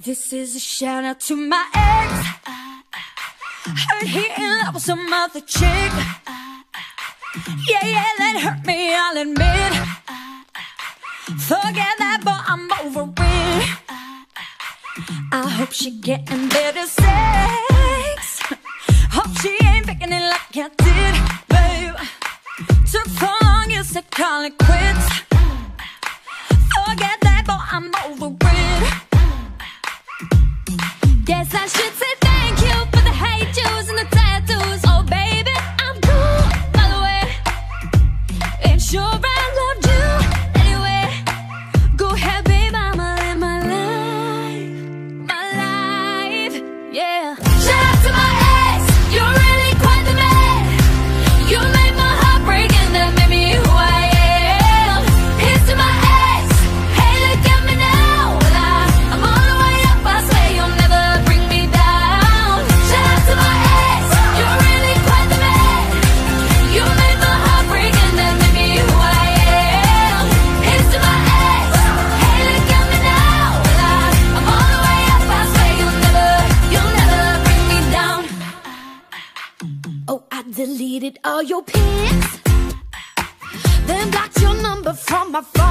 This is a shout out to my ex. Heard he in love with some other chick. Yeah, yeah, that hurt me, I'll admit. Forget that, but I'm over it. I hope she getting better sex. Hope she ain't picking it like I did, babe. Took so long, you said call it quits. Oh, I deleted all your pics, then blocked your number from my phone.